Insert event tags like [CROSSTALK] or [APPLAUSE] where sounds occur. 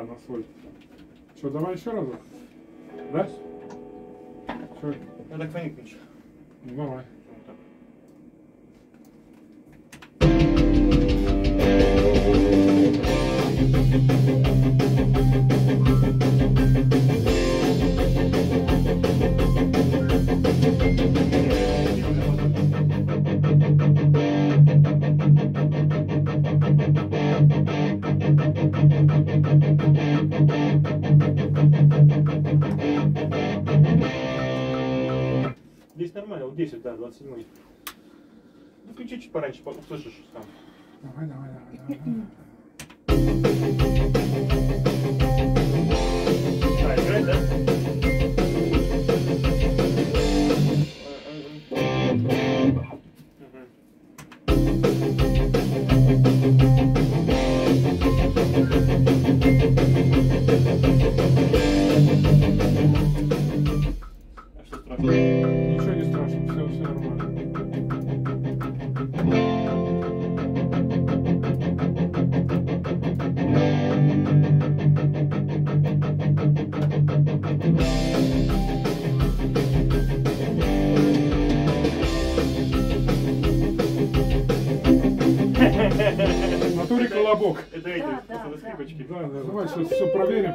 На соль. Что, давай еще разок? Да? Что? Я так поникнешь. Ну, давай. Здесь нормально, вот 10, да, 27. Ну, включи чуть пораньше, по- услышишь сам. Давай, давай, давай, давай. Ничего не страшно, все, все нормально. [LAUGHS] Натуре колобок. Это эти, Да, да. скрипочки. Да, да, давай сейчас все проверим.